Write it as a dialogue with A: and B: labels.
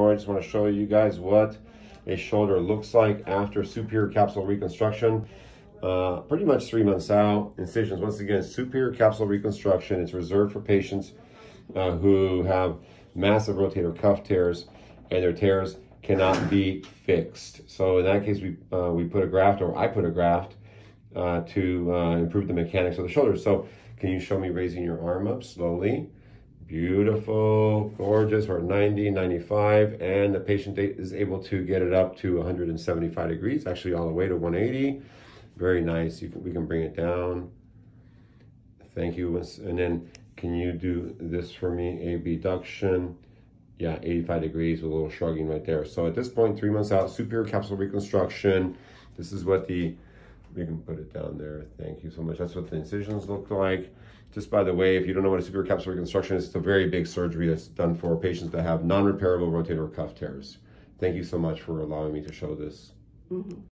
A: I just want to show you guys what a shoulder looks like after superior capsule reconstruction. Uh, pretty much three months out. Incisions, once again, superior capsule reconstruction. It's reserved for patients uh, who have massive rotator cuff tears and their tears cannot be fixed. So in that case, we, uh, we put a graft or I put a graft uh, to uh, improve the mechanics of the shoulder. So can you show me raising your arm up slowly? Beautiful, gorgeous, we're 90, 95, and the patient is able to get it up to 175 degrees, actually all the way to 180. Very nice, you can, we can bring it down. Thank you, and then can you do this for me, A abduction? Yeah, 85 degrees with a little shrugging right there. So at this point, three months out, superior capsule reconstruction. This is what the we can put it down there. Thank you so much. That's what the incisions look like. Just by the way, if you don't know what a superior capsule reconstruction is, it's a very big surgery that's done for patients that have non-repairable rotator cuff tears. Thank you so much for allowing me to show this. Mm -hmm.